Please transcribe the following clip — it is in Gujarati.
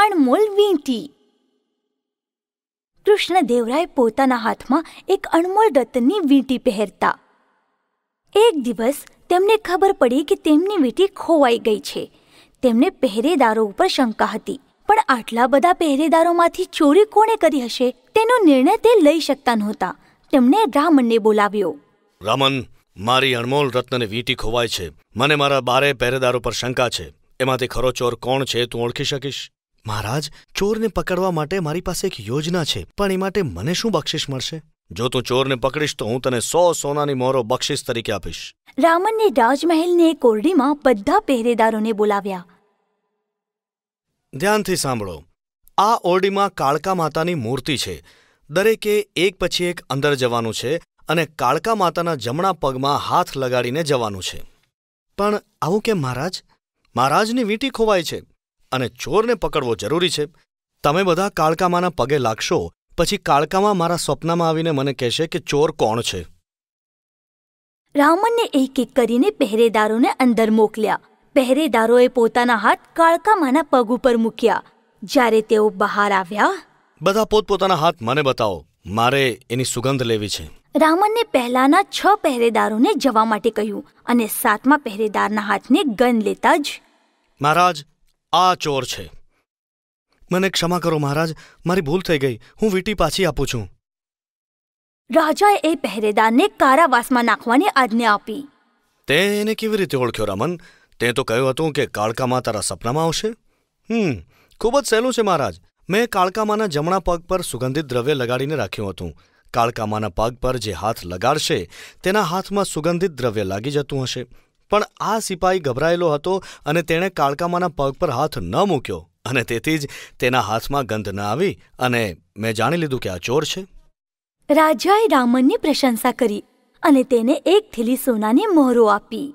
અણમોલ વીંટી. કૃષ્ણદેવરાય પોતાના હાથમાં એક અણમોલ રતનની વીંટી પહેરતા. એક દિવસ તેમને ખબર પડી કે તેમની વીંટી ખોવાઈ ગઈ છે. તેમને પહેરેદારો ઉપર શંકા હતી. પણ આટલા બધા પહેરેદારોમાંથી ચોરી કોણે કરી હશે? તેનો નિર્ણય તે લઈ શકતા નહોતા. તેમણે રામનને બોલાવ્યો. રામન, મારી અણમોલ રત્નને વીંટી ખોવાય છે. મને મારા બારે પહેરેદારો પર શંકા છે. એમાંથી ખરો ચોર કોણ છે તું ઓળખી શકીશ? મહારાજ ચોરને પકડવા માટે મારી પાસે એક યોજના છે પણ એ માટે મને શું બક્ષિસ મળશે? જો તું ચોરને પકડીશ તો હું તને સો સોનાની મોહરો બક્ષિસ તરીકે આપીશ. રામનને રાજમહેલની એક ઓરડીમાં બધા પહેરેદારોને બોલાવ્યા. ધ્યાનથી સાંભળો આ ઓરડીમાં કાળકા માતાની મૂર્તિ છે. દરેકે એક પછી એક અંદર જવાનું છે અને કાળકા માતાના જમણા પગમાં હાથ લગાડીને જવાનું છે. પણ આવું કેમ મહારાજ? મહારાજની વીંટી ખોવાય છે. અને ચોરને પકડવો જરૂરી છે. તમે બધા કાળકામાના પગે લાગશો પછી કાળકામાં મારા સ્વપ્નમાં આવીને મને કહેશે કે ચોર કોણ છે. રામનને એક એક કરીને પહેરેદારોને અંદર મોકલ્યા. પહેરેદારોએ પોતાના હાથ કાળકામાના પગ ઉપર મૂક્યા. જ્યારે તેઓ બહાર આવ્યા બધા પોતપોતાના હાથ મને બતાવો મારે એની સુગંધ લેવી છે. રામનને પહેલાના છ પહેરેદારોને જવા માટે કહ્યું અને સાતમા પહેરેદારના હાથને ગન લેતા જ મહારાજ આ ચોર છે. મને ક્ષમા કરો મહારાજ મારી ભૂલ થઈ ગઈ. હું વીંટી પાછી આપું છું. રાજાએ એ પહેરેદારને કારાવાસમાં નાખવાની આજ્ઞા આપી. તે એને કેવી રીતે ઓળખ્યો રમન તે તો કહ્યું હતું કે કાળકામાં તારા સપનામાં આવશે. હમ ખૂબ જ સહેલું છે મહારાજ. મેં કાળકામાના જમણા પગ પર સુગંધિત દ્રવ્ય લગાડીને રાખ્યું હતું. કાળકામાના પગ પર જે હાથ લગાડશે તેના હાથમાં સુગંધિત દ્રવ્ય લાગી જતું હશે. પણ આ સિપાહી ગભરાયેલો હતો અને તેણે કાળકામાના પગ પર હાથ ન મૂક્યો. અને તેથી જ તેના હાથમાં ગંધ ન આવી અને મેં જાણી લીધું કે આ ચોર છે. રાજાએ રામનની પ્રશંસા કરી અને તેને એક થેલી સોનાની મોહરો આપી.